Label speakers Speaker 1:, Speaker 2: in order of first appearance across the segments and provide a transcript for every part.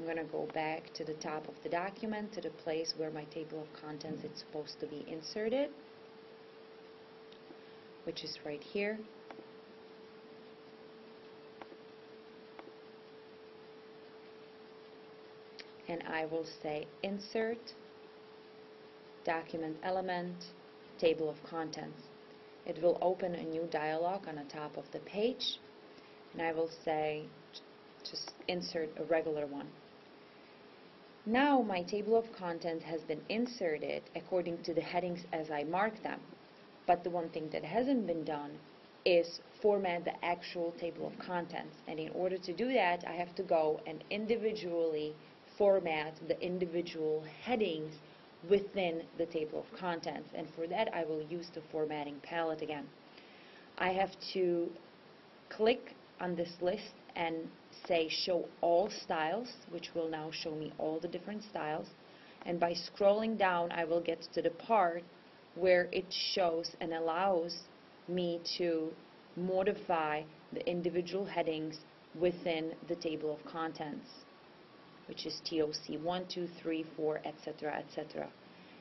Speaker 1: I'm going to go back to the top of the document, to the place where my table of contents is supposed to be inserted, which is right here. And I will say Insert, Document Element, Table of Contents. It will open a new dialog on the top of the page, and I will say just insert a regular one. Now my table of contents has been inserted according to the headings as I mark them. But the one thing that hasn't been done is format the actual table of contents. And in order to do that, I have to go and individually format the individual headings within the table of contents. And for that, I will use the formatting palette again. I have to click on this list and say show all styles, which will now show me all the different styles. And by scrolling down, I will get to the part where it shows and allows me to modify the individual headings within the table of contents, which is TOC 1, 2, 3, 4, etc., etc.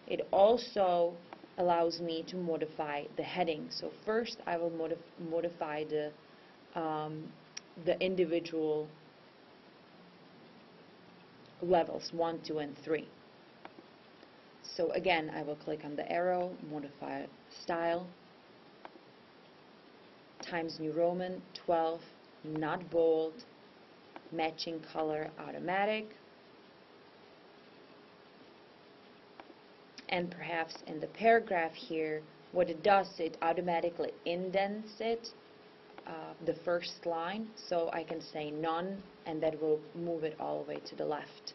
Speaker 1: It also allows me to modify the heading. So first I will modif modify the um, the individual levels 1, 2, and 3. So again, I will click on the arrow, modify style, Times New Roman, 12, not bold, matching color automatic, and perhaps in the paragraph here, what it does, it automatically indents it uh, the first line, so I can say none, and that will move it all the way to the left.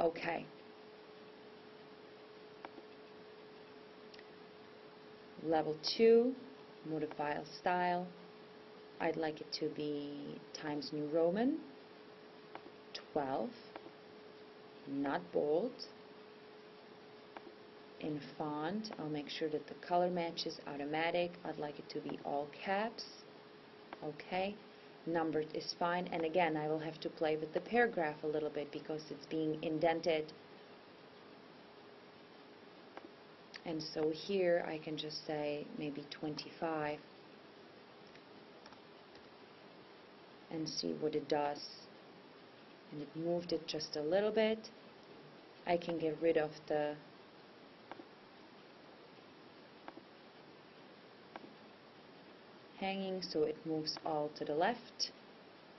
Speaker 1: Okay. Level 2, modify style. I'd like it to be Times New Roman, 12, not bold, in font. I'll make sure that the color match is automatic. I'd like it to be all caps. Okay. Numbered is fine. And again, I will have to play with the paragraph a little bit because it's being indented. And so here I can just say maybe 25 and see what it does. And it moved it just a little bit. I can get rid of the hanging so it moves all to the left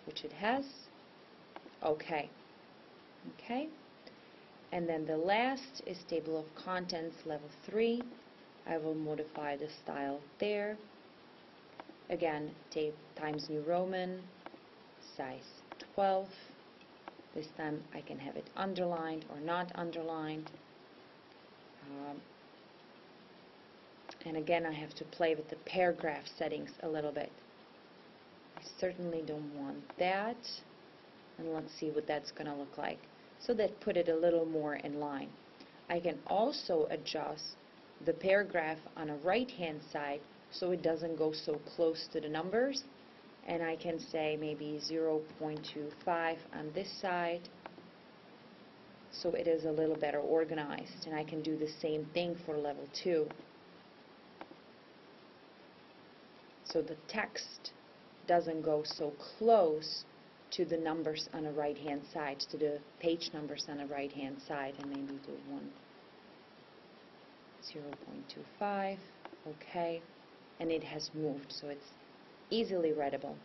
Speaker 1: which it has. Okay. Okay. And then the last is table of contents level 3 I will modify the style there. Again Times New Roman size 12 this time I can have it underlined or not underlined. Um, and again, I have to play with the paragraph settings a little bit. I certainly don't want that. And let's see what that's going to look like. So that put it a little more in line. I can also adjust the paragraph on a right-hand side so it doesn't go so close to the numbers. And I can say maybe 0.25 on this side so it is a little better organized. And I can do the same thing for level 2. So the text doesn't go so close to the numbers on the right hand side, to the page numbers on the right hand side, and maybe do 1, 0.25, okay, and it has moved, so it's easily readable.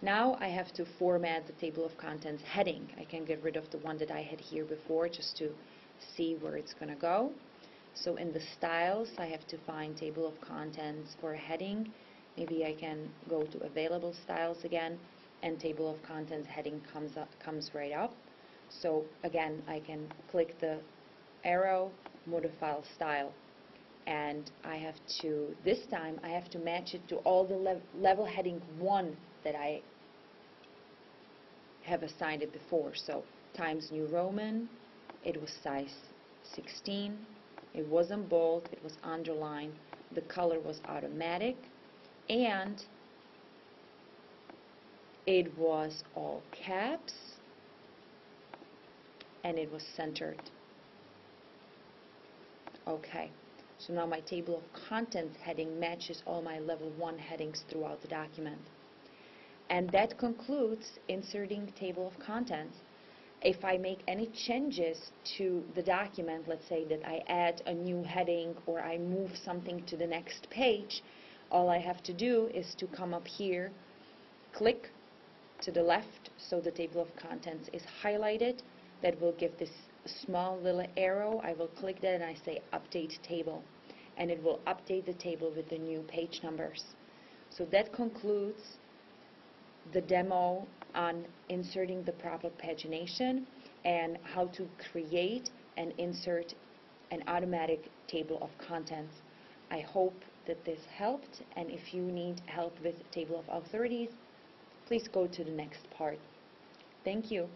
Speaker 1: Now I have to format the table of contents heading. I can get rid of the one that I had here before just to see where it's going to go. So in the styles, I have to find table of contents for heading. Maybe I can go to available styles again, and table of contents heading comes up, comes right up. So again, I can click the arrow, modify style, and I have to, this time, I have to match it to all the lev level heading 1 that I have assigned it before. So Times New Roman, it was size 16, it wasn't bold, it was underlined, the color was automatic, and it was all caps, and it was centered. Okay, so now my table of contents heading matches all my level 1 headings throughout the document. And that concludes inserting table of contents. If I make any changes to the document, let's say that I add a new heading or I move something to the next page, all I have to do is to come up here, click to the left so the table of contents is highlighted. That will give this small little arrow. I will click that and I say update table and it will update the table with the new page numbers. So that concludes the demo on inserting the proper pagination and how to create and insert an automatic table of contents. I hope that this helped and if you need help with table of authorities, please go to the next part. Thank you.